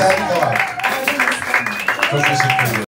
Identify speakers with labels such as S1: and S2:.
S1: eserlik de. Çok teşekkür ederim.